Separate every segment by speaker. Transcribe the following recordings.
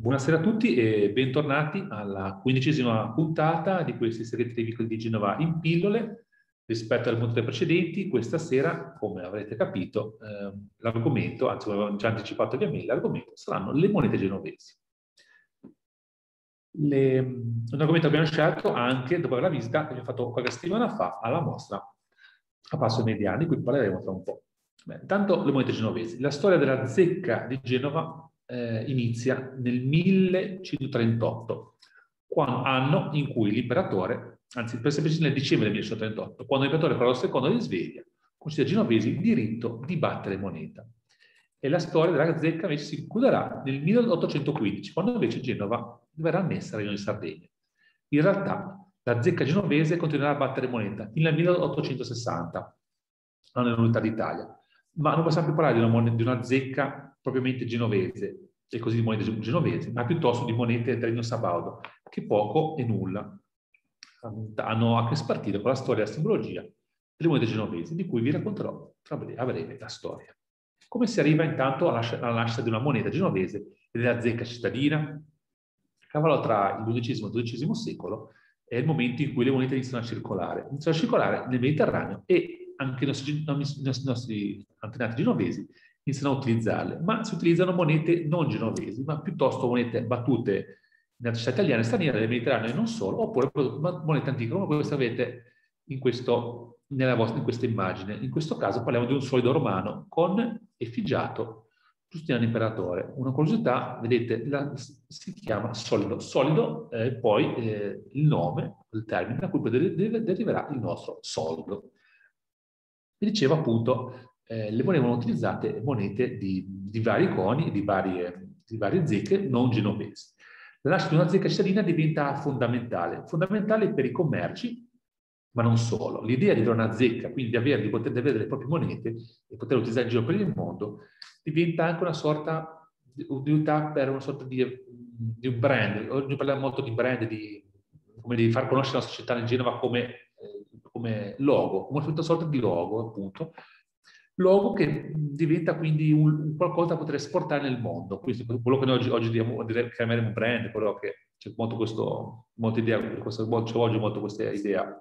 Speaker 1: Buonasera a tutti e bentornati alla quindicesima puntata di questi segreti vicoli di Genova in pillole. Rispetto alle puntate precedenti, questa sera, come avrete capito, eh, l'argomento, anzi come avevo già anticipato via mail, l'argomento saranno le monete genovesi. Le, un argomento che abbiamo scelto anche dopo la visita che abbiamo fatto qualche settimana fa alla mostra a Passo Mediani, di cui parleremo tra un po'. Intanto le monete genovesi. La storia della zecca di Genova eh, inizia nel 1138, quando, anno in cui l'imperatore, anzi per semplicemente nel dicembre del 1138, quando l'imperatore Carlo II di Sveglia concede ai genovesi il diritto di battere moneta. E la storia della zecca invece si concluderà nel 1815, quando invece Genova verrà annessa al Regno di Sardegna. In realtà la zecca genovese continuerà a battere moneta fino al 1860, nell'unità d'Italia. Ma non possiamo più parlare di una, moneta, di una zecca propriamente genovese, e così di monete genovesi, ma piuttosto di monete del Regno Sabaudo, che poco e nulla hanno a che spartire con la storia e la simbologia delle monete genovesi, di cui vi racconterò a breve la storia. Come si arriva intanto alla, alla nascita di una moneta genovese e della zecca cittadina? Cavallo tra il XII e il XII secolo è il momento in cui le monete iniziano a circolare. Iniziano a circolare nel Mediterraneo e anche i nostri, i nostri antenati genovesi iniziano a utilizzarle, ma si utilizzano monete non genovesi, ma piuttosto monete battute nella città italiana e straniere, del Mediterraneo e non solo, oppure monete antiche come queste avete in, questo, vostra, in questa immagine. In questo caso parliamo di un solido romano con effigiato Giustiniano Imperatore. Una curiosità, vedete, la, si chiama solido. Solido è poi eh, il nome, il termine da cui deriverà il nostro soldo. Vi dicevo appunto eh, le venivano utilizzate monete di, di vari coni, di varie, di varie zecche non genovesi. La nascita di una zecca cittadina diventa fondamentale, fondamentale per i commerci, ma non solo. L'idea di avere una zecca, quindi di avere, di poter avere le proprie monete e poter utilizzare in giro per il mondo, diventa anche una sorta di utilità per una sorta di, di un brand. Oggi parliamo molto di brand, di, come di far conoscere la città in Genova come, eh, come logo, una sorta di logo, appunto, logo che diventa quindi un, qualcosa da poter esportare nel mondo. Questo quello che noi oggi, oggi diamo, chiameremo brand, quello che c'è molto questo, molta idea, questo, c'è oggi molto questa idea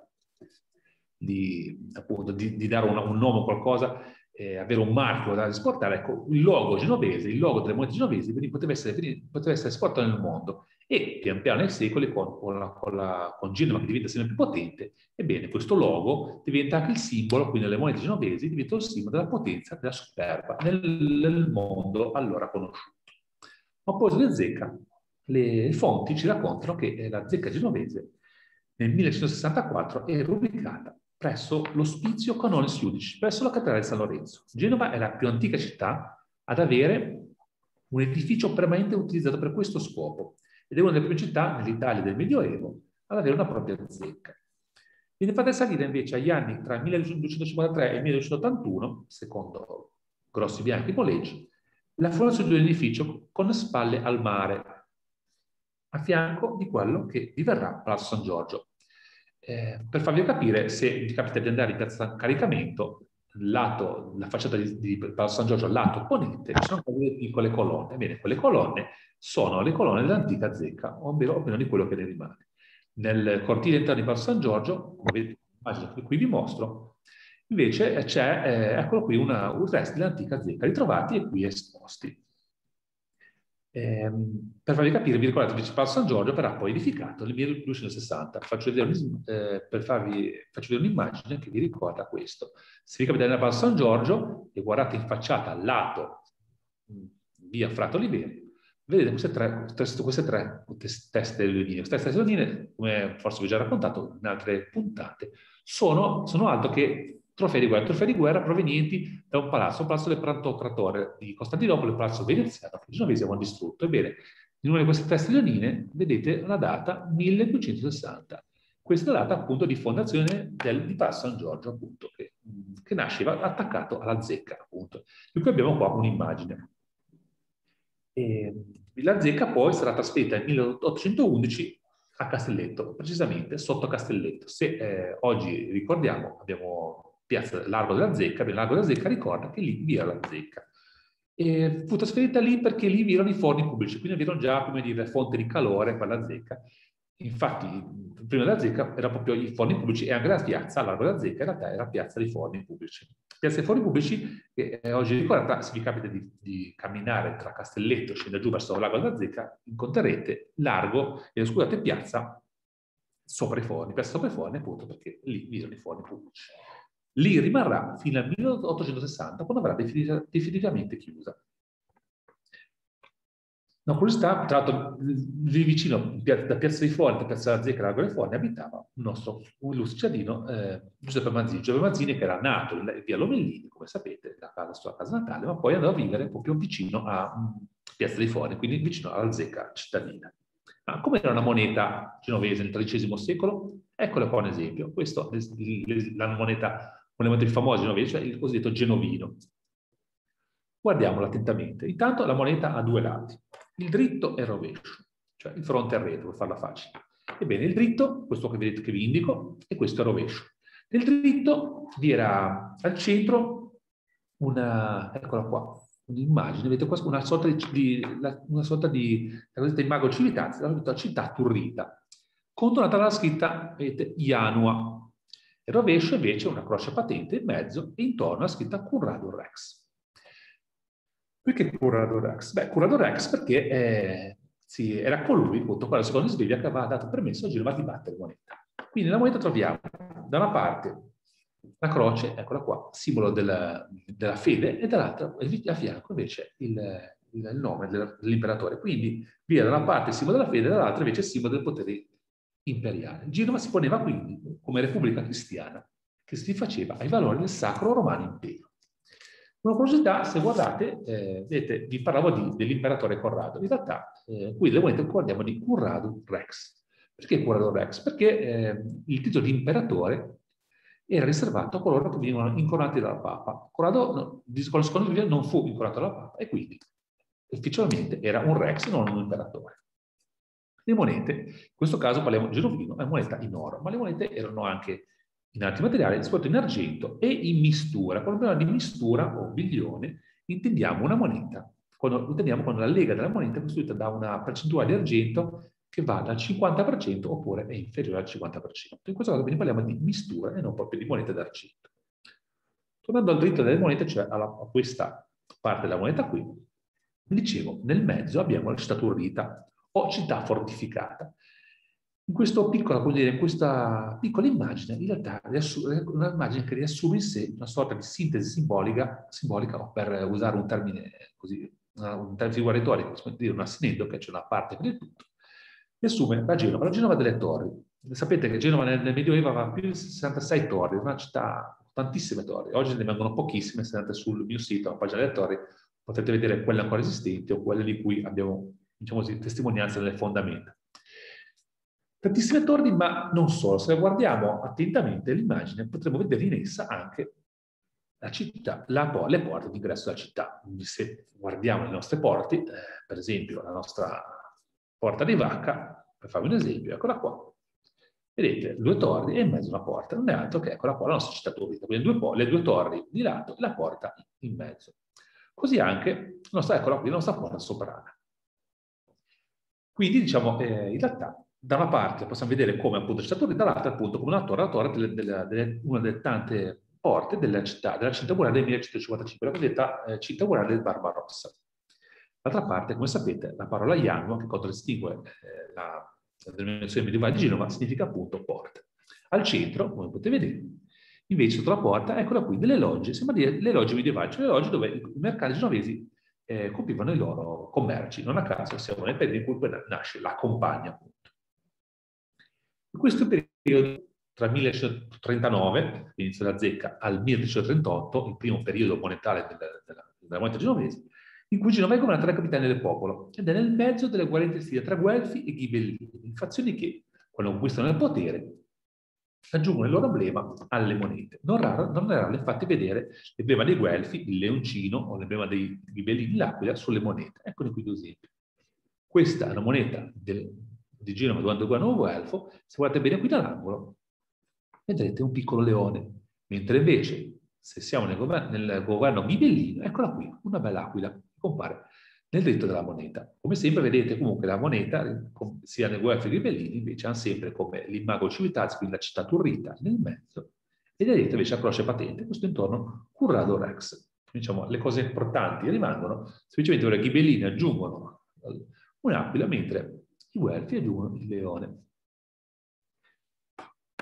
Speaker 1: di, appunto, di, di dare un, un, nome a qualcosa, eh, avere un marchio da esportare. Ecco, il logo genovese, il logo delle monete genovesi poteva essere, poteva essere esportato nel mondo e pian piano nei secoli con, con, la, con, la, con Genova che diventa sempre più potente, ebbene questo logo diventa anche il simbolo, quindi le monete genovesi diventano il simbolo della potenza, della superba nel, nel mondo allora conosciuto. Ma poi sulla zecca, le fonti ci raccontano che la zecca genovese nel 1164 è ubicata presso l'ospizio Canonis Iudici, presso la cattedrale di San Lorenzo. Genova è la più antica città ad avere un edificio permanente utilizzato per questo scopo ed è una delle prime città nell'Italia del Medioevo ad avere una propria zecca. Viene fatta salire invece agli anni tra il 1253 e il 1281, secondo Grossi Bianchi Poleggi, la formazione di un edificio con spalle al mare, a fianco di quello che diverrà Palazzo San Giorgio. Eh, per farvi capire, se vi capita di andare in piazza Caricamento, lato, la facciata di, di Palazzo San Giorgio lato opponente, ci sono delle piccole colonne. Ebbene, quelle colonne sono le colonne dell'antica zecca, ovvero meno di quello che ne rimane. Nel cortile interno di Palazzo San Giorgio, come vedete l'immagine che qui vi mostro, invece c'è, eh, eccolo qui, una, un resto dell'antica zecca, ritrovati e qui esposti. Eh, per farvi capire, vi ricordate che Palazzo San Giorgio verrà poi edificato nel 1260. Faccio vedere, eh, per farvi, faccio vedere un'immagine che vi ricorda questo. Se vi capite nel Palazzo San Giorgio e guardate in facciata al lato via Frato Oliveri, vedete queste tre, queste tre teste leonine. Queste teste leonine, come forse vi ho già raccontato in altre puntate, sono, sono altro che trofei di guerra, trofei di guerra provenienti da un palazzo, un palazzo del Pantocratore di Costantinopoli, il palazzo veneziano che i genovesi avevano distrutto. Ebbene, in una di queste teste leonine vedete la data 1260. Questa è la data appunto di fondazione del, di Palazzo San Giorgio, appunto, che, che nasceva attaccato alla zecca, appunto. Di cui abbiamo qua un'immagine. La zecca poi sarà trasferita nel 1811 a Castelletto, precisamente sotto Castelletto. Se eh, oggi ricordiamo, abbiamo piazza Largo della Zecca, il Largo della Zecca ricorda che lì vi era la zecca. E fu trasferita lì perché lì vi erano i forni pubblici, quindi vi erano già, come dire, fonte di calore per la zecca. Infatti, prima della zecca erano proprio i forni pubblici e anche la piazza, largo della zecca, in realtà era piazza dei forni pubblici. Piazza dei forni pubblici, che oggi ricordata, se vi capita di, di, camminare tra Castelletto scendere giù verso il lago della zecca, incontrerete largo, e scusate, piazza sopra i forni, piazza sopra i forni appunto perché lì vi sono i forni pubblici. Lì rimarrà fino al 1860, quando avrà definitivamente chiusa. Una curiosità, tra l'altro, lì vicino, da Piazza dei Forni, da Piazza della Zecca, Largo dei Forni, abitava un nostro illustre cittadino, eh, Giuseppe Mazzini. Giuseppe Mazzini che era nato in via Lomellini, come sapete, casa, sua casa natale, ma poi andò a vivere proprio vicino a um, Piazza dei Forni, quindi vicino alla Zecca cittadina. Ma come era una moneta genovese nel XIII secolo? Eccola qua un esempio. Questa è la moneta una delle monete famose genovesi, cioè il cosiddetto genovino. Guardiamolo attentamente. Intanto la moneta ha due lati, il dritto e il rovescio, cioè il fronte e il retro, per farla facile. Ebbene, il dritto, questo che vedete che vi indico, e questo è il rovescio. Nel dritto vi era al centro una, eccola qua, un'immagine, vedete qua una sorta di, di una sorta di, la imago civitanza, la città turrita, contornata dalla scritta, vedete, Ianua, il rovescio invece è una croce patente in mezzo e intorno è scritta Currado Rex. Perché Currado Rex? Beh, Currado Rex perché eh, sì, era colui, appunto, quello secondo Sveglia, che aveva dato permesso a Genova di battere moneta. Quindi nella moneta troviamo da una parte la croce, eccola qua, simbolo della, della fede, e dall'altra, a fianco invece il, il nome dell'imperatore. Quindi vi era da una parte il simbolo della fede, dall'altra invece il simbolo del potere imperiale. Genova si poneva quindi come repubblica cristiana che si faceva ai valori del Sacro Romano Impero. Una curiosità, se guardate, eh, vedete, vi parlavo dell'imperatore Corrado. In realtà, eh, qui le monete parliamo di Currado Rex. Perché Currado Rex? Perché eh, il titolo di imperatore era riservato a coloro che venivano incoronati dal Papa. Corrado, no, secondo lui, non fu incoronato dal Papa e quindi ufficialmente era un Rex, non un imperatore. Le monete, in questo caso parliamo di genovino, è moneta in oro, ma le monete erano anche in altri materiali, soprattutto in argento e in mistura. Quando parliamo di mistura o biglione, intendiamo una moneta, quando, intendiamo quando la lega della moneta è costituita da una percentuale di argento che va dal 50% oppure è inferiore al 50%. In questo caso quindi parliamo di mistura e non proprio di moneta d'argento. Tornando al dritto delle monete, cioè alla, a questa parte della moneta qui, dicevo, nel mezzo abbiamo la città turrita, o città fortificata. In, piccola, dire, questa piccola immagine, in realtà è un'immagine che riassume in sé una sorta di sintesi simbolica, simbolica o per usare un termine così, un termine figuratorio, dire una sineddoche, cioè una parte per il tutto, riassume la Genova, la Genova delle torri. Sapete che Genova nel, Medioevo aveva più di 66 torri, una città tantissime torri. Oggi ne vengono pochissime, se andate sul mio sito, alla pagina delle torri, potete vedere quelle ancora esistenti o quelle di cui abbiamo diciamo così, testimonianza delle fondamenta. Tantissime torri, ma non solo. Se guardiamo attentamente l'immagine, potremo vedere in essa anche la città, la, le porte d'ingresso della città. Quindi se guardiamo le nostre porte, eh, per esempio la nostra porta di vacca, per farvi un esempio, eccola qua. Vedete, due torri e in mezzo una porta, non è altro che eccola qua la nostra città turista. Quindi due, le due torri di lato e la porta in mezzo. Così anche nostra, eccola qui, la nostra porta soprana. Quindi, diciamo, eh, in realtà, da una parte possiamo vedere come appunto c'è stato, dall'altra appunto come una torre, la torre delle, delle, delle, una delle tante porte della città, della città murale del 1155, la cosiddetta eh, città murale del Barbarossa. D'altra parte, come sapete, la parola Ianua, che contraddistingue eh, la, la denominazione medievale di Genova, significa appunto porta. Al centro, come potete vedere, invece sotto la porta, eccola qui, delle logge, sembra dire le logge medievali, cioè le logge dove i mercati genovesi eh, compivano i loro commerci. Non a caso siamo nel periodo in cui nasce la compagna. Appunto. In questo periodo, tra il 1139, l'inizio della zecca, al 1338, il primo periodo monetario della, della, della moneta genovese, in cui Genova è governata dai capitani del popolo ed è nel mezzo delle guerre intestine tra Guelfi e Ghibellini, fazioni che, quando conquistano il potere, aggiungono il loro emblema alle monete. Non, raro, non raro infatti vedere l'emblema dei Guelfi, il leoncino o l'emblema dei ghibellini l'aquila sulle monete. Eccoli qui due esempi. Questa è una moneta del, di Genova durante il governo guelfo. Se guardate bene qui dall'angolo, vedrete un piccolo leone. Mentre invece, se siamo nel governo, nel governo ghibellino, eccola qui, una bella aquila. compare nel dritto della moneta. Come sempre vedete comunque la moneta, sia nel Guelfi che Bellini, invece hanno sempre come l'imago civitas, quindi la città turrita nel mezzo, e nel dritto invece la croce patente, questo intorno currado rex. Diciamo, le cose importanti rimangono, semplicemente ora i ghibellini aggiungono un'aquila, mentre i Guelfi aggiungono il leone.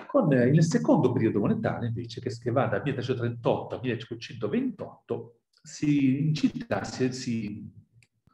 Speaker 1: Con il secondo periodo monetario, invece, che va dal 1338 al 1528, si, in città si, si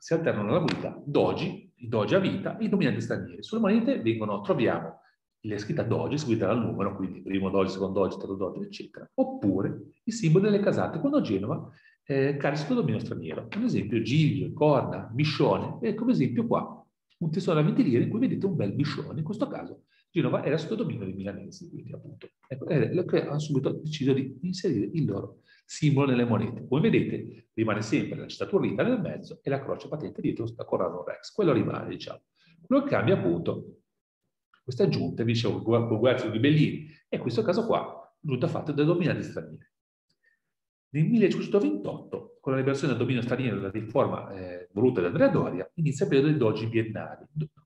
Speaker 1: si alternano la guida doji, i doji a vita e i dominanti stranieri. Sulle monete vengono, troviamo la scritta doji, seguita dal numero, quindi primo doji, secondo doji, terzo doji, eccetera. Oppure i simboli delle casate, quando Genova eh, cade sotto dominio straniero. Ad esempio Giglio, Corna, Biscione, e come esempio qua, un tesoro da 20 lire in cui vedete un bel biscione, in questo caso Genova era sotto dominio dei milanesi, quindi appunto. Ecco, eh, che hanno subito deciso di inserire il loro simbolo nelle monete. Come vedete, rimane sempre la città turrita nel mezzo e la croce patente dietro sta Corrado Rex. Quello rimane, diciamo. Quello che cambia appunto queste aggiunte, vi dicevo, con di Bellini, e in questo caso qua, giunta fatta dai dominanti stranieri. Nel 1528, con la liberazione del dominio straniero e la riforma eh, voluta da Andrea Doria, inizia il periodo dei dogi biennali,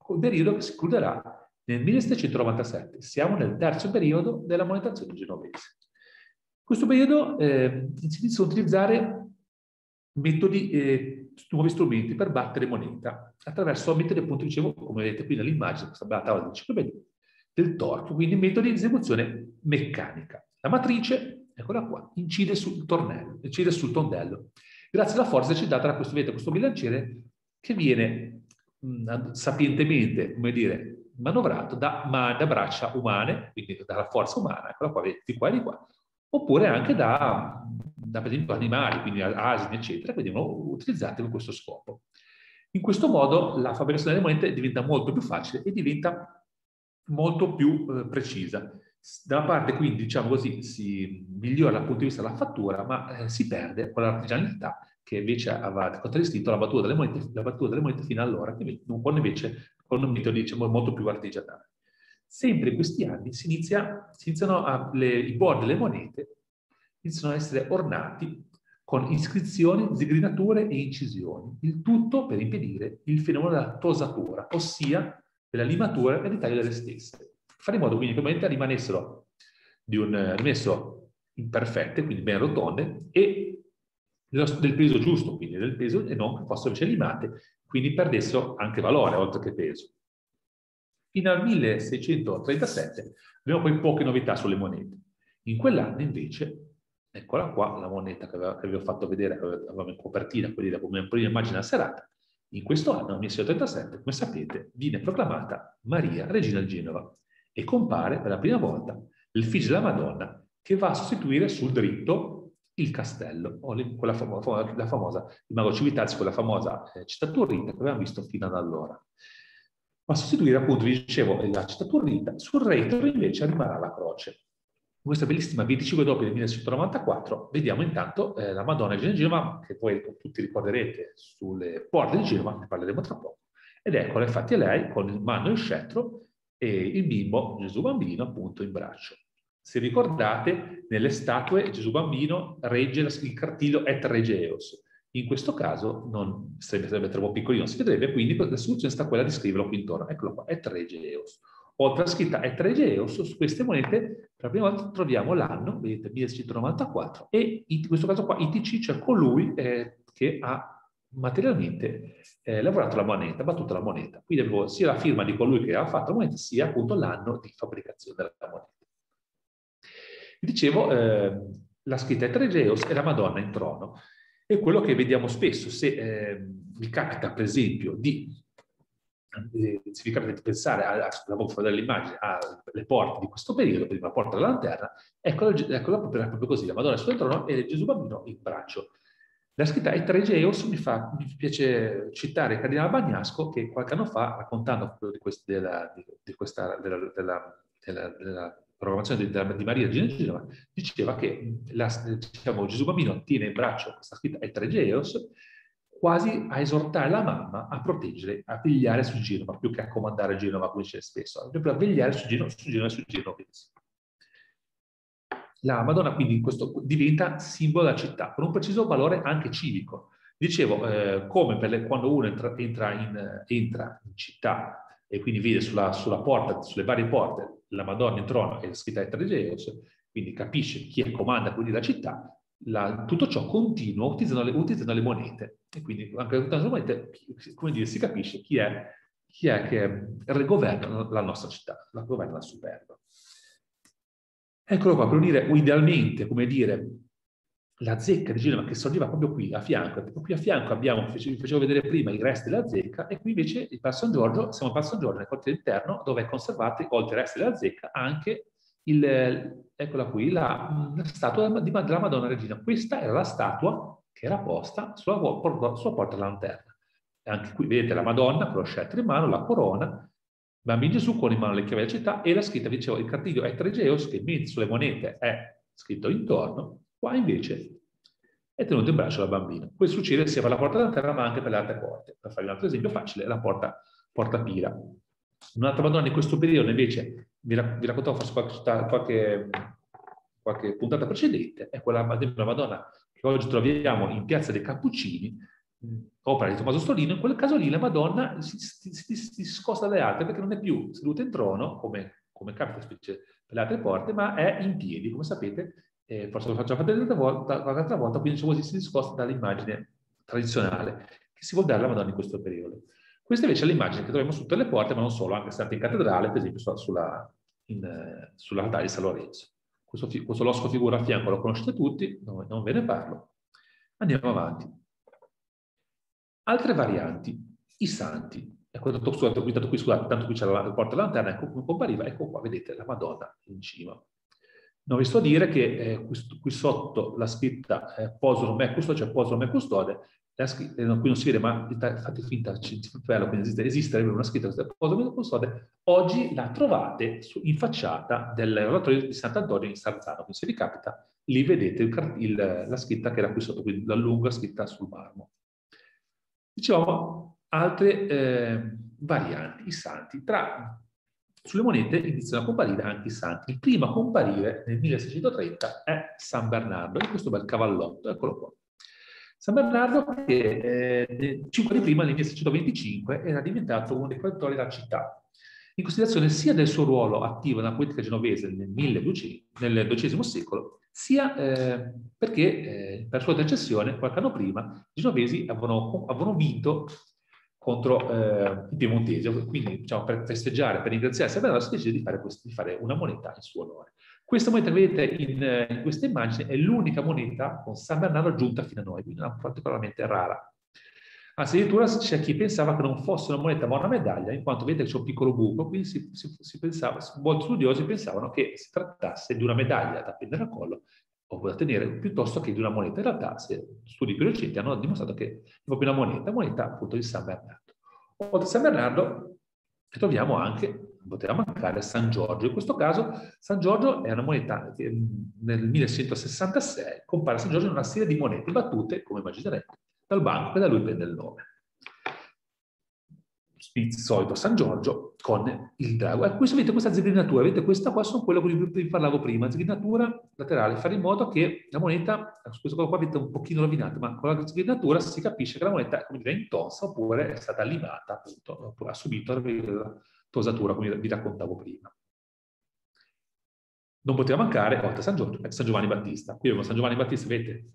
Speaker 1: un periodo che si chiuderà nel 1797. Siamo nel terzo periodo della monetazione genovese questo periodo eh, si iniziò a utilizzare metodi, eh, nuovi strumenti per battere moneta attraverso metodi, appunto, dicevo, come vedete qui nell'immagine, questa bella tavola di del torque, quindi metodi di esecuzione meccanica. La matrice, eccola qua, incide sul tornello, incide sul tondello. Grazie alla forza ci data da questo, vedete, questo bilanciere che viene mh, sapientemente, come dire, manovrato da, ma, da braccia umane, quindi dalla forza umana, eccola qua, vedete, di qua e di qua, oppure anche da, da per esempio animali, quindi asini, eccetera, che venivano utilizzati con questo scopo. In questo modo la fabbricazione delle monete diventa molto più facile e diventa molto più eh, precisa. Da una parte quindi, diciamo così, si migliora dal punto di vista della fattura, ma eh, si perde quell'artigianalità che invece aveva contraddistinto la battuta delle monete, la battuta delle monete fino allora, che con invece con un metodo diciamo, molto più artigianale. Sempre in questi anni si, inizia, si iniziano a, le, i bordi delle monete iniziano ad essere ornati con iscrizioni, zigrinature e incisioni, il tutto per impedire il fenomeno della tosatura, ossia della limatura e del delle stesse. Fare in modo quindi che le monete rimanessero di un rimesso imperfette, quindi ben rotonde, e del peso giusto, quindi del peso, e non fossero invece limate, quindi perdessero anche valore oltre che peso. Fino al 1637 abbiamo poi poche novità sulle monete. In quell'anno invece, eccola qua la moneta che, aveva, che vi ho fatto vedere, che avevamo in copertina, quindi la prima immagine a serata, in questo anno, nel 1637, come sapete, viene proclamata Maria, regina di Genova, e compare per la prima volta l'effigie della Madonna che va a sostituire sul dritto il castello, o quella famosa, la famosa, il mago Civitazzi, quella famosa eh, città turrita che avevamo visto fino ad allora ma sostituire appunto, vi dicevo, la città turrita, sul retro invece rimarrà la croce. In questa bellissima 25 doppia del 1694 vediamo intanto eh, la Madonna di Genova, che voi tutti ricorderete sulle porte di Genova, ne parleremo tra poco, ed eccola infatti lei con in mano il scettro e il bimbo Gesù Bambino appunto in braccio. Se ricordate, nelle statue Gesù Bambino regge il cartillo et regeus, in questo caso non sarebbe, sarebbe troppo piccolino, si vedrebbe, quindi la soluzione sta quella di scriverlo qui intorno. Eccolo qua, et regeus. Oltre alla scritta et regeus, su queste monete per la prima volta troviamo l'anno, vedete, 1694, e in questo caso qua ITC, cioè colui eh, che ha materialmente eh, lavorato la moneta, battuto la moneta. Quindi avevo sia la firma di colui che ha fatto la moneta, sia appunto l'anno di fabbricazione della moneta. Dicevo, eh, la scritta et regeus e la Madonna in trono è quello che vediamo spesso. Se eh, vi capita, per esempio, di, eh, se vi capita di pensare, alla, dell'immagine, alle porte di questo periodo, prima porta della lanterna, ecco, eccola proprio, proprio così, la Madonna sul trono e Gesù Bambino in braccio. La scritta è Tregeus mi, fa, mi piace citare Cardinale Bagnasco che qualche anno fa, raccontando di, quest, della, di questa, della, della, della programmazione di, Maria Genova, diceva che la, diciamo, Gesù Bambino tiene in braccio questa scritta El Tregeos quasi a esortare la mamma a proteggere, a vegliare su Genova, più che a comandare Genova, come dice spesso, proprio a vegliare su Genova, su Genova su Genovesi. La Madonna quindi questo, diventa simbolo della città, con un preciso valore anche civico. Dicevo, eh, come le, quando uno entra, entra, in, entra, in, città e quindi vede sulla, sulla, porta, sulle varie porte, la Madonna in trono la scritta Etrageos, quindi capisce chi comanda quindi la città, la, tutto ciò continua utilizzando le, utilizzando le, monete. E quindi anche utilizzando le monete, come dire, si capisce chi è, chi è che governa la nostra città, la governa superba. Eccolo qua, per unire idealmente, come dire, la zecca di Genova che sorgeva proprio qui a fianco. Qui a fianco abbiamo, vi facevo vedere prima i resti della zecca e qui invece il San Giorgio, siamo a San Giorgio nel quartiere interno dove è conservati, oltre ai resti della zecca, anche il, eccola qui, la, la statua della Madonna Regina. Questa era la statua che era posta sulla, sulla porta lanterna. Anche qui vedete la Madonna con lo scettro in mano, la corona, bambino Gesù con in mano le chiavi della città e la scritta, dicevo, il cartiglio è Tregeos che sulle monete è scritto intorno, qua invece è tenuto in braccio dal bambino. Questo succede sia per la porta lanterna ma anche per le altre porte. Per fare un altro esempio facile, la porta, porta Pira. Un'altra Madonna in questo periodo invece vi, raccontavo forse qualche, qualche, qualche, puntata precedente, è quella Madonna che oggi troviamo in Piazza dei Cappuccini, opera di Tommaso Stolino, in quel caso lì la Madonna si, si, si, si scosta dalle altre perché non è più seduta in trono, come, come capita specie per le altre porte, ma è in piedi, come sapete, eh, forse lo facciamo vedere un'altra volta, volta, quindi così si discosta dall'immagine tradizionale che si vuol dare alla Madonna in questo periodo. Questa invece è l'immagine che troviamo su tutte le porte, ma non solo, anche stante in cattedrale, per esempio sulla, in, sull'altare di San Lorenzo. Questo, questo losco figura a fianco lo conoscete tutti, non, non ve ne parlo. Andiamo avanti. Altre varianti, i santi. Ecco, tanto qui, tanto qui, scusate, tanto qui c'è la, la porta lanterna, ecco come compariva, ecco qua, vedete la Madonna in cima. Non vi sto a dire che eh, qui, qui, sotto la scritta eh, Posolo me custode, cioè Posolo me custode, scritta, eh, qui non si vede, ma fate finta, bello, quindi esiste, esiste una scritta Posolo me custode, oggi la trovate su, in facciata dell'oratorio di Sant'Antonio in Sarzano, quindi se vi capita, lì vedete il, il, la scritta che era qui sotto, quindi la lunga scritta sul marmo. Diciamo altre eh, varianti, i santi. Tra sulle monete iniziano a comparire anche i santi. Il primo a comparire nel 1630 è San Bernardo, e questo bel cavallotto, eccolo qua. San Bernardo che eh, cinque anni prima, nel 1625, era diventato uno dei protettori della città, in considerazione sia del suo ruolo attivo nella politica genovese nel, 1200, nel XII secolo, sia eh, perché eh, per sua intercessione, qualche anno prima, i genovesi avevano, avevano vinto contro eh, i piemontesi. Quindi, diciamo, per festeggiare, per ringraziare San si decide di fare, questo, di fare, una moneta in suo onore. Questa moneta che vedete in, in questa immagine è l'unica moneta con San Bernardo giunta fino a noi, quindi è particolarmente rara. Anzi, addirittura c'è chi pensava che non fosse una moneta ma una medaglia, in quanto vedete c'è un piccolo buco, quindi si, si, si pensava, molti studiosi pensavano che si trattasse di una medaglia da appendere al collo o da tenere piuttosto che di una moneta. In realtà, studi più recenti hanno dimostrato che è proprio una moneta, moneta appunto di San Bernardo. Oltre a San Bernardo troviamo anche, poteva mancare, San Giorgio. In questo caso San Giorgio è una moneta che nel 1166 compare San Giorgio in una serie di monete battute, come immaginerete, dal banco che da lui prende il nome il solito San Giorgio con il drago. Ecco, questo vedete questa zigrinatura, vedete questa qua sono quello di cui vi parlavo prima, zigrinatura laterale, fare in modo che la moneta, questo qua vedete un pochino rovinato, ma con la zigrinatura si capisce che la moneta come dire, è intonsa oppure è stata limata, appunto, oppure ha subito la tosatura, come vi raccontavo prima. Non poteva mancare, oltre a San Giorgio, San Giovanni Battista. Qui abbiamo San Giovanni Battista, vedete,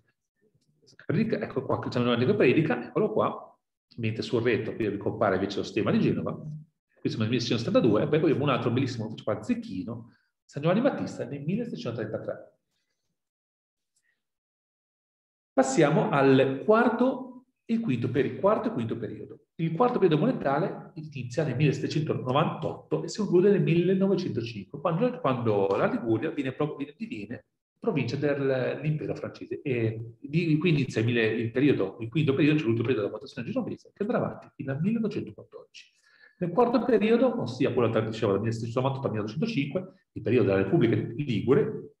Speaker 1: ecco qua, San Giovanni che predica, eccolo qua, mentre sul retro qui vi compare invece lo stemma di Genova, qui siamo nel 1672, e poi abbiamo un altro bellissimo qua, Zecchino, San Giovanni Battista nel 1733. Passiamo al quarto e quinto, per, quarto e quinto periodo. Il quarto periodo monetale inizia nel 1798 e si conclude nel 1905, quando, quando la Liguria viene, diviene provincia dell'impero francese. E quindi inizia il, periodo, il quinto periodo, cioè l'ultimo periodo della votazione genovese, che andrà avanti fino al 1914. Nel quarto periodo, ossia quello che dicevo dal 1698 al 1905, il periodo della Repubblica Ligure,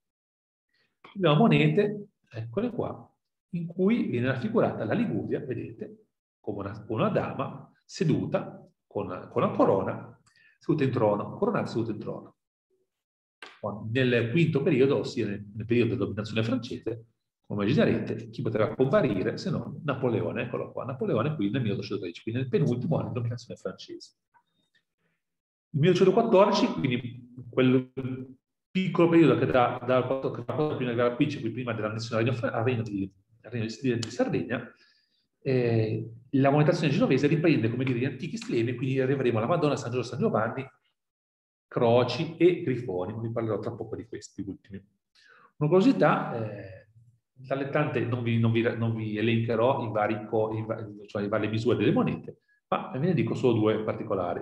Speaker 1: abbiamo monete, eccole qua, in cui viene raffigurata la Liguria, vedete, come una, una dama seduta con, con una corona, seduta in trono, coronata seduta in trono nel quinto periodo, ossia nel, nel periodo della dominazione francese, come immaginerete, chi poteva comparire se non Napoleone, eccolo qua, Napoleone qui nel 1813, quindi nel penultimo anno di dominazione francese. Il 1814, quindi quel piccolo periodo che da, da, da prima guerra Pince, qui prima dell'annessione al regno, di, regno di, di Sardegna, eh, la monetazione genovese riprende, come dire, gli antichi stilemi, quindi arriveremo alla Madonna, San Giorgio, San Giovanni, croci e grifoni. Vi parlerò tra poco di questi ultimi. Una curiosità, eh, dalle tante non vi, non vi, non vi elencherò i vari, i, cioè, le varie misure delle monete, ma ve ne dico solo due particolari.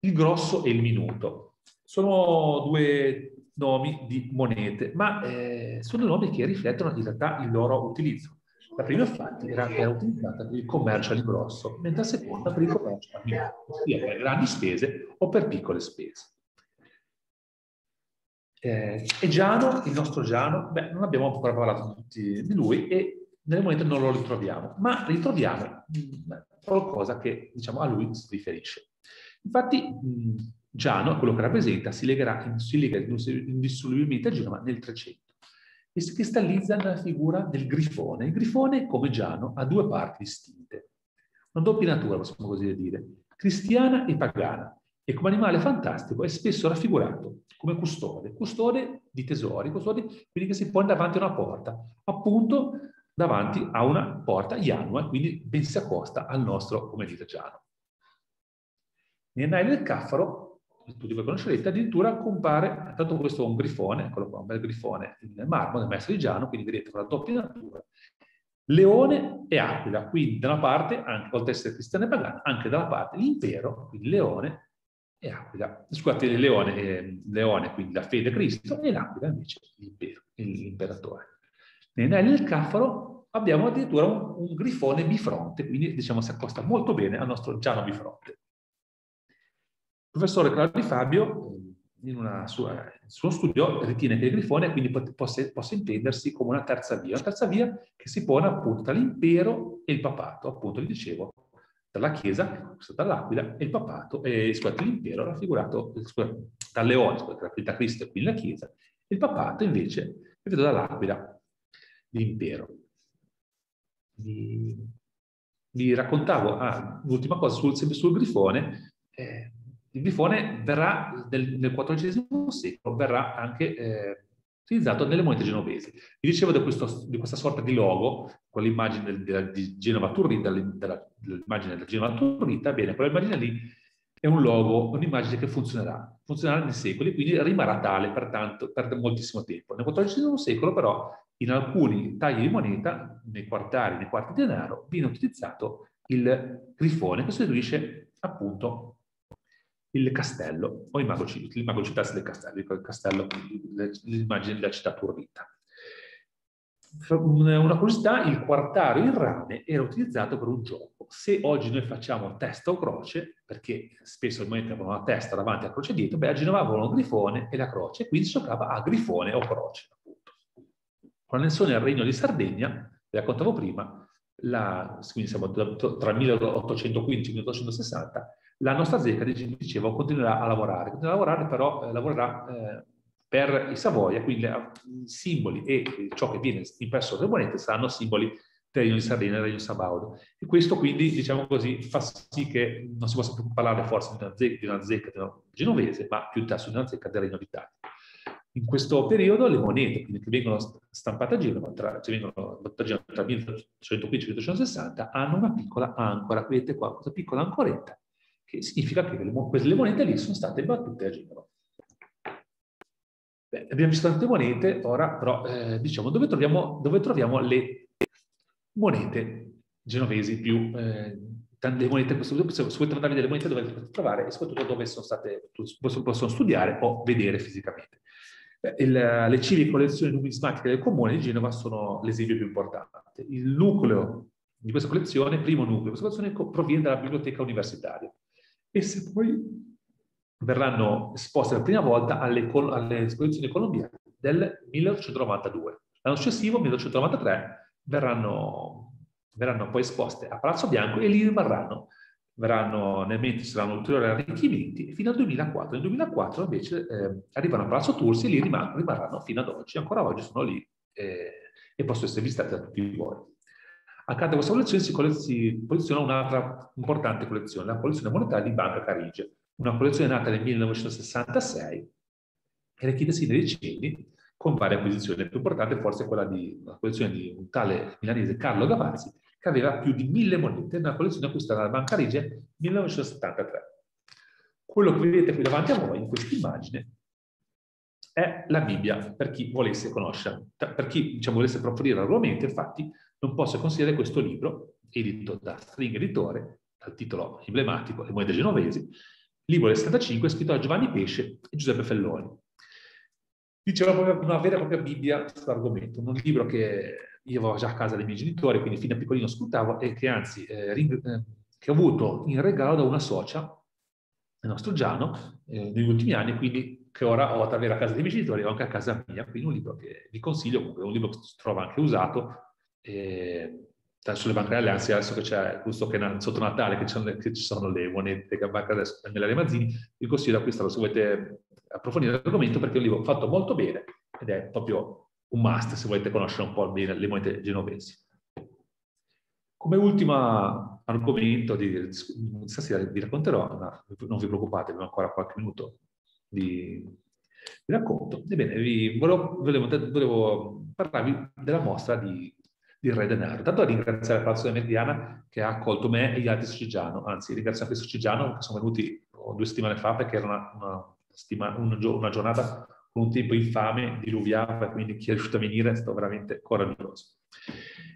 Speaker 1: Il grosso e il minuto. Sono due nomi di monete, ma eh, sono nomi che riflettono in realtà il loro utilizzo. La prima infatti era, era utilizzata per il commercio all'ingrosso, mentre la seconda per il commercio a minuto, sia per grandi spese o per piccole spese. Eh, e Giano, il nostro Giano, beh, non abbiamo ancora parlato tutti di lui e nelle monete non lo ritroviamo, ma ritroviamo mh, qualcosa che diciamo, a lui si riferisce. Infatti mh, Giano, quello che rappresenta, si, legherà, indissolubilmente a Genova nel 300 e si cristallizza nella figura del grifone. Il grifone, come Giano, ha due parti distinte, una doppia natura, possiamo così dire, cristiana e pagana, e come animale fantastico è spesso raffigurato come custode, custode di tesori, custode quindi che si pone davanti a una porta, appunto davanti a una porta ianua, quindi ben si accosta al nostro, come dite, Giano. Nei anelli del caffaro, tutti voi conoscerete, addirittura compare, tanto questo è un grifone, eccolo qua, un bel grifone in marmo del maestro di Giano, quindi vedete con la doppia natura, leone e aquila, quindi da una parte, anche ad essere cristiana e pagana, anche dalla parte l'impero, quindi leone e Aquila. Scusate, leone, eh, leone, quindi la fede Cristo, e l'Aquila invece l'imperatore. Nei anelli del Caffaro abbiamo addirittura un, un, grifone bifronte, quindi diciamo si accosta molto bene al nostro Giano bifronte. Il professore Claudio Fabio, in una sua, nel suo studio, ritiene che il grifone quindi possa, possa intendersi come una terza via, una terza via che si pone appunto tra l'impero e il papato, appunto vi dicevo, dalla Chiesa, dall'Aquila, e il papato, e scusate, l'impero raffigurato dal leone, scusate, da Cristo e quindi la Chiesa, e il papato invece è vedo dall'Aquila, l'impero. Vi, vi raccontavo ah, l'ultima cosa sul, sul grifone. Eh, il grifone verrà nel, nel XIV secolo, verrà anche eh, utilizzato nelle monete genovesi. Vi dicevo di, questo, di questa sorta di logo, con l'immagine di Genova Turrita, l'immagine della Genova Turrita, bene, quell'immagine lì è un logo, un'immagine che funzionerà, funzionerà nei secoli, quindi rimarrà tale per, tanto, per moltissimo tempo. Nel XIV secolo però in alcuni tagli di moneta, nei quartali, nei quarti di denaro, viene utilizzato il grifone che sostituisce appunto il castello, o il mago, il mago citasse del castello, il castello, l'immagine della città turrita. Una curiosità, il quartario in rame era utilizzato per un gioco. Se oggi noi facciamo testa o croce, perché spesso il monete avevano la testa davanti e la croce dietro, beh, a Genova avevano grifone e la croce, quindi si giocava a grifone o croce. Appunto. Con l'annessione al regno di Sardegna, vi raccontavo prima, la, quindi siamo tra 1815 e 1860, la nostra zecca, dicevo, continuerà a lavorare, continuerà a lavorare però eh, lavorerà eh, per i Savoia, quindi eh, i simboli e ciò che viene impresso sulle monete saranno simboli del Regno di Sardegna e del Regno Sabaudo. E questo quindi, diciamo così, fa sì che non si possa più parlare forse di una zecca, di una zecca genovese, ma piuttosto di una zecca del Regno d'Italia. In questo periodo le monete che vengono stampate a Genova, tra, cioè vengono tra 1815 e 1860, hanno una piccola ancora, vedete qua, questa piccola ancoretta, che significa che le, queste monete lì sono state battute a Genova. Beh, abbiamo visto tante monete, ora però eh, diciamo dove troviamo, dove troviamo, le monete genovesi più, eh, tante monete, se volete andare a vedere le monete dove le potete trovare e soprattutto dove sono state, possono studiare o vedere fisicamente. Il, le civiche collezioni numismatiche del comune di Genova sono l'esempio più importante. Il nucleo di questa collezione, primo nucleo di questa collezione, proviene dalla biblioteca universitaria Esse poi verranno esposte la prima volta alle, alle esposizioni colombiane del 1892. L'anno successivo, 1893, verranno, verranno poi esposte a Palazzo Bianco e lì rimarranno verranno nel mentre ci saranno ulteriori arricchimenti fino al 2004. Nel 2004 invece eh, arrivano a Palazzo Tursi e lì rimarranno fino ad oggi. Ancora oggi sono lì eh, e possono essere visitate da tutti voi. Accanto a questa collezione si, coll- si posiziona un'altra importante collezione, la collezione monetaria di Banca Carige, una collezione nata nel 1966 e arricchitasi nei decenni con varie acquisizioni. La più importante forse è quella di una collezione di un tale milanese Carlo Gavazzi, che aveva più di mille monete, una collezione acquistata dalla Banca Regia nel 1973. Quello che vedete qui davanti a voi in questa immagine è la Bibbia, per chi volesse conoscere, per chi diciamo, volesse approfondire l'argomento, infatti non posso consigliare questo libro, edito da String Editore, dal titolo emblematico Le monete genovesi, libro del 75, scritto da Giovanni Pesce e Giuseppe Felloni. Diceva proprio una vera e propria Bibbia sull'argomento, un libro che io avevo già a casa dei miei genitori, quindi fino a piccolino ascoltavo e che anzi eh, eh, che ho avuto in regalo da una socia, il nostro Giano, eh, negli ultimi anni, quindi che ora ho ad avere a casa dei miei genitori e anche a casa mia, quindi un libro che vi consiglio, comunque è un libro che si trova anche usato, eh, sulle banche delle alleanze, adesso che c'è, giusto che sotto Natale che, che, ci sono le monete che banca adesso nelle Mazzini, vi consiglio di acquistarlo se volete approfondire l'argomento perché è un libro fatto molto bene ed è proprio un must se volete conoscere un po' bene le monete genovesi. Come ultimo argomento di stasera vi racconterò, ma non vi preoccupate, abbiamo ancora qualche minuto di, di racconto. Ebbene, vi volevo, volevo parlarvi della mostra di di Re Denaro. Tanto ringraziare Palazzo della Mediana che ha accolto me e gli altri Socigiano, anzi ringrazio anche Socigiano che sono venuti due settimane fa perché era una, una, stima, una, una giornata con un tempo infame, diluviava, quindi chi è riuscito a venire è stato veramente coraggioso.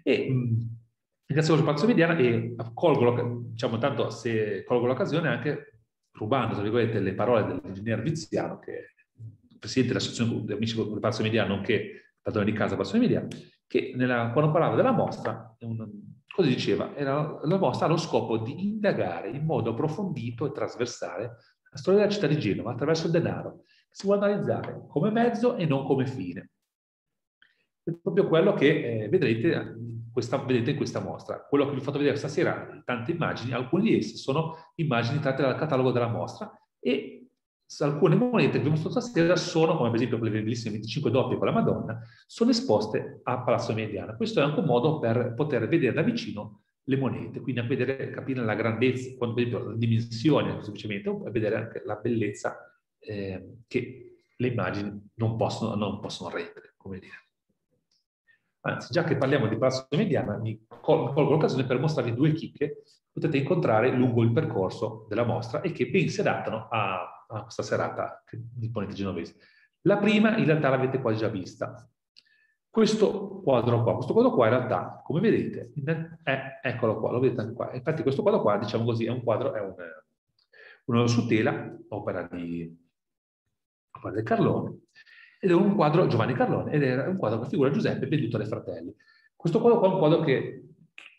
Speaker 1: E mh, ringrazio Palazzo Mediana e colgo, diciamo, tanto se colgo l'occasione anche rubando, tra virgolette, le parole dell'ingegnere Viziano, che presidente dell'associazione degli amici del Palazzo Mediano, nonché padrone di casa Palazzo Mediano, che nella, quando parlava della mostra, un, così diceva, era, la mostra ha lo scopo di indagare in modo approfondito e trasversale la storia della città di Genova attraverso il denaro, che si vuole analizzare come mezzo e non come fine. È proprio quello che eh, vedrete, questa, vedete in questa mostra. Quello che vi ho fatto vedere stasera, tante immagini, alcune di esse sono immagini tratte dal catalogo della mostra e alcune monete che abbiamo mostrato stasera sono, come per esempio quelle bellissime 25 doppie con la Madonna, sono esposte a Palazzo Mediana. Questo è anche un modo per poter vedere da vicino le monete, quindi a vedere, capire la grandezza, quando, per esempio la dimensione semplicemente, a vedere anche la bellezza eh, che le immagini non possono, non possono rendere, come dire. Anzi, già che parliamo di Palazzo Mediana, mi colgo l'occasione per mostrarvi due chicche che potete incontrare lungo il percorso della mostra e che ben si adattano a a questa serata di Ponente Genovese. La prima in realtà l'avete quasi già vista. Questo quadro qua, questo quadro qua in realtà, come vedete, è, eccolo qua, lo vedete anche qua. Infatti questo quadro qua, diciamo così, è un quadro, è un, uno su tela, opera di opera Carlone, ed è un quadro, Giovanni Carlone, ed è un quadro che figura Giuseppe venduto dai fratelli. Questo quadro qua è un quadro che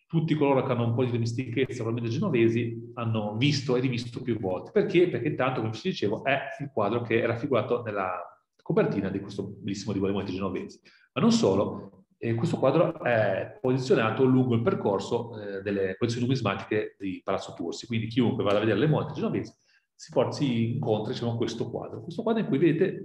Speaker 1: tutti coloro che hanno un po' di dimestichezza, probabilmente genovesi, hanno visto e rivisto più volte. Perché? Perché intanto, come vi dicevo, è il quadro che è raffigurato nella copertina di questo bellissimo dei monti genovesi. Ma non solo, eh, questo quadro è posizionato lungo il percorso eh, delle collezioni numismatiche di Palazzo Tursi, quindi chiunque vada a vedere le monti genovesi si, si incontra diciamo, questo quadro. Questo quadro in cui vedete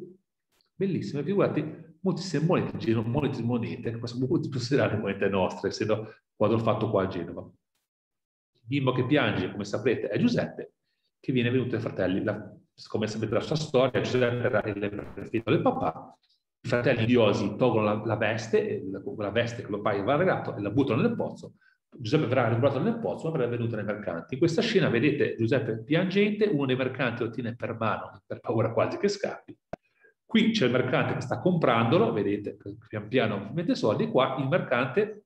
Speaker 1: bellissime figurati moltissime monete, monete, monete che possiamo considerare monete nostre, essendo quadro fatto qua a Genova. Il bimbo che piange, come saprete, è Giuseppe, che viene venuto dai fratelli. La, come sapete la sua storia, Giuseppe era il preferito del papà, i fratelli idiosi tolgono la, la veste, la, la, veste che il papà aveva regalato, e la buttano nel pozzo. Giuseppe verrà recuperato nel pozzo, ma verrà venuto nei mercanti. In questa scena vedete Giuseppe piangente, uno dei mercanti lo tiene per mano, per paura quasi che scappi. Qui c'è il mercante che sta comprandolo, vedete, pian piano mette soldi, qua il mercante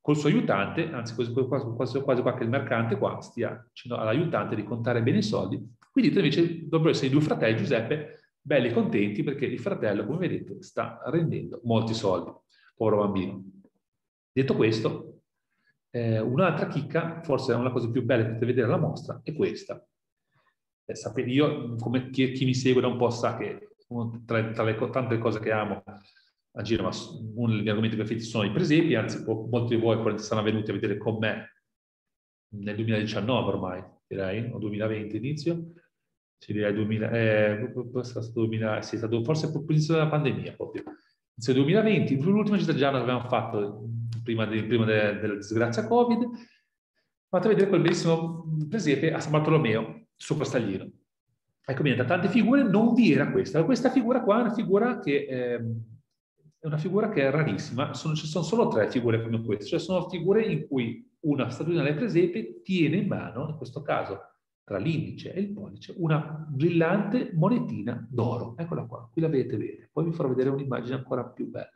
Speaker 1: col suo aiutante, anzi quasi, quasi, quasi qua che il mercante qua stia dicendo all'aiutante di contare bene i soldi, qui dietro invece dovrebbero essere i due fratelli Giuseppe belli contenti perché il fratello, come vedete, sta rendendo molti soldi, povero bambino. Detto questo, eh, un'altra chicca, forse è una cosa più bella che potete vedere alla mostra, è questa. Eh, sapete, io, come chi, chi, mi segue da un po' sa che tra, tra le tante cose che amo a Genova, uno degli argomenti preferiti sono i presepi, anzi molti di voi saranno venuti a vedere con me nel 2019 ormai, direi, o 2020 inizio, sì, direi 2000, eh, 2000 sì, è stato forse all'inizio della pandemia proprio, inizio 2020, l'ultima gita già l'avevamo fatto prima, di, prima de, della disgrazia Covid, fate vedere quel bellissimo presepe a San Bartolomeo, sopra Staglino. Ecco, bene, da tante figure non vi era questa. Questa figura qua è una figura che, eh, è, una figura che è rarissima, sono, ci sono solo tre figure come queste, cioè sono figure in cui una statuina del presepe tiene in mano, in questo caso tra l'indice e il pollice, una brillante monetina d'oro. Eccola qua, qui la vedete bene. Poi vi farò vedere un'immagine ancora più bella.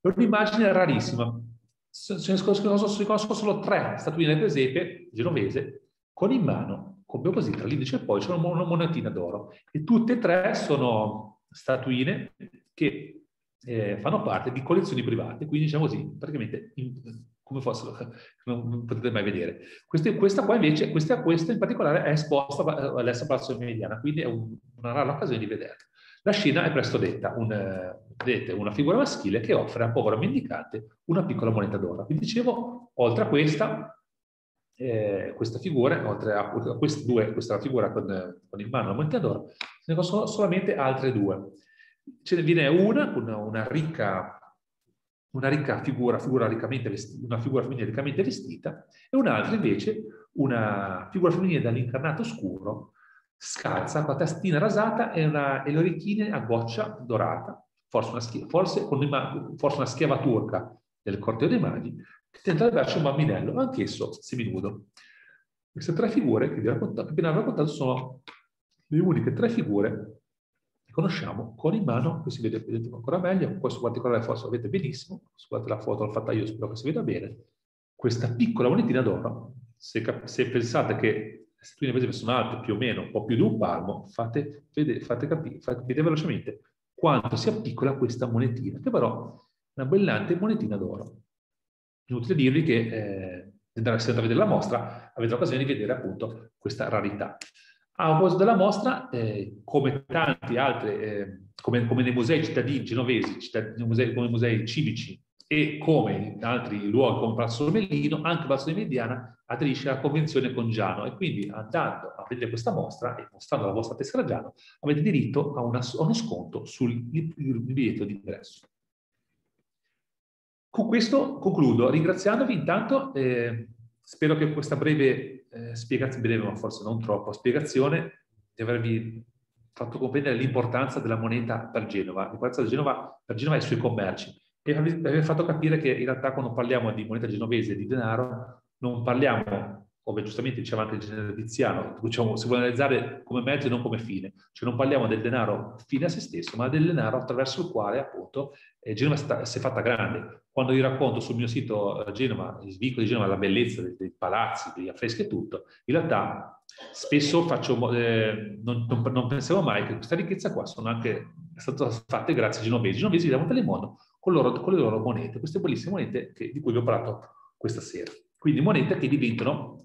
Speaker 1: È un'immagine rarissima. Se ne conosco solo tre statuine del presepe genovese con in mano, come così, tra l'indice e il pollice, una monetina d'oro. E tutte e tre sono statuine che eh, fanno parte di collezioni private, quindi diciamo così, praticamente in, come fossero, non potete mai vedere. Queste, questa qua invece, questa, questa in particolare è esposta all'Essa Palazzo Mediana, quindi è un, una rara occasione di vederla. La scena è presto detta, un, vedete, una figura maschile che offre a povero mendicante una piccola moneta d'oro. Vi dicevo, oltre a questa, eh, questa figura, oltre a, a queste due, questa figura con, con in mano la moneta d'oro, ce ne sono solamente altre due. Ce ne viene una con una, ricca una ricca figura, figura vestita, una figura femminile riccamente vestita, e un'altra invece una figura femminile dall'incarnato scuro, scalza, con la testina rasata e, una, e le orecchine a goccia dorata, forse una, schia, forse, una, forse una schiava turca del corteo dei magi, che tenta di darci un bambinello, anch'esso seminudo. Queste tre figure che vi ho appena raccontato sono le uniche tre figure conosciamo con in mano, qui si vede ancora meglio, questo particolare forse lo vedete benissimo, scusate la foto l'ho fatta io, spero che si veda bene, questa piccola monetina d'oro, se, se, pensate che le statuine per sono alte più o meno un po' più di un palmo, fate, fate, fate capire, fate capire velocemente quanto sia piccola questa monetina, che però è una brillante monetina d'oro. Inutile dirvi che eh, se andate a vedere la mostra avete l'occasione di vedere appunto questa rarità. A proposito della mostra, eh, come tanti altri, eh, come, come, nei musei cittadini genovesi, cittadini, musei, come musei civici e come in altri luoghi come Palazzo Romellino, anche Palazzo di Mediana aderisce alla convenzione con Giano e quindi andando a vedere questa mostra e mostrando la vostra tessera Giano avete diritto a, una, a uno sconto sul biglietto ingresso. Con questo concludo ringraziandovi intanto, eh, spero che questa breve eh, spiegazione, breve ma forse non troppo, spiegazione di avervi fatto comprendere l'importanza della moneta per Genova, l'importanza di Genova per Genova e i suoi commerci. E aver fatto capire che in realtà quando parliamo di moneta genovese e di denaro non parliamo come giustamente diceva anche il generale Tiziano, diciamo, si vuole analizzare come mezzo e non come fine, cioè non parliamo del denaro fine a se stesso, ma del denaro attraverso il quale appunto eh, Genova si è fatta grande. Quando vi racconto sul mio sito eh, Genova, il vicolo di Genova, la bellezza dei, dei, palazzi, degli affreschi e tutto, in realtà spesso faccio, eh, non, non, non, pensavo mai che questa ricchezza qua sono anche state fatte grazie ai genovesi. I genovesi devono il mondo con, loro, con, le loro monete, queste bellissime monete che, di cui vi ho parlato questa sera. Quindi monete che diventano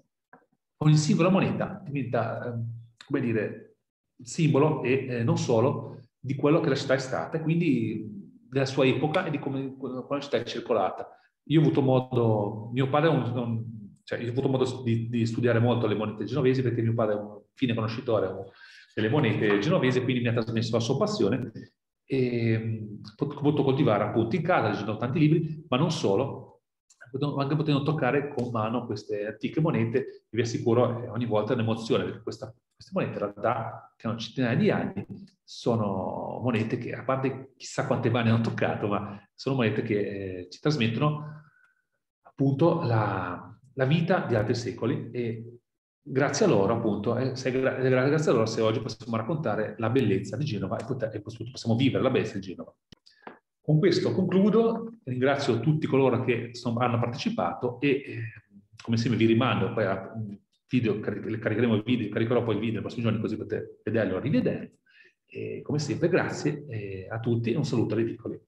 Speaker 1: ogni singola moneta diventa, ehm, come dire, simbolo e eh, non solo di quello che la città è stata, quindi della sua epoca e di come, la città è circolata. Io ho avuto modo, mio padre un, un, cioè, ho avuto modo di, di, studiare molto le monete genovesi perché mio padre è un fine conoscitore delle monete genovesi, quindi mi ha trasmesso la sua passione e ho potuto coltivare appunto in casa, leggendo tanti libri, ma non solo, anche potendo toccare con mano queste antiche monete, vi assicuro eh, ogni volta è un'emozione, perché questa, queste monete in realtà, che hanno centinaia di anni, sono monete che, a parte chissà quante mani hanno toccato, ma sono monete che eh, ci trasmettono appunto la, la, vita di altri secoli e grazie a loro appunto, eh, se, grazie a loro se oggi possiamo raccontare la bellezza di Genova e, poter, e possiamo vivere la bellezza di Genova. Con questo concludo, ringrazio tutti coloro che sono, hanno partecipato e eh, come sempre vi rimando poi a video, caricheremo il video, caricherò poi il video nei prossimi giorni così potete vederlo e rivederlo. E come sempre grazie eh, a tutti e un saluto ai piccoli.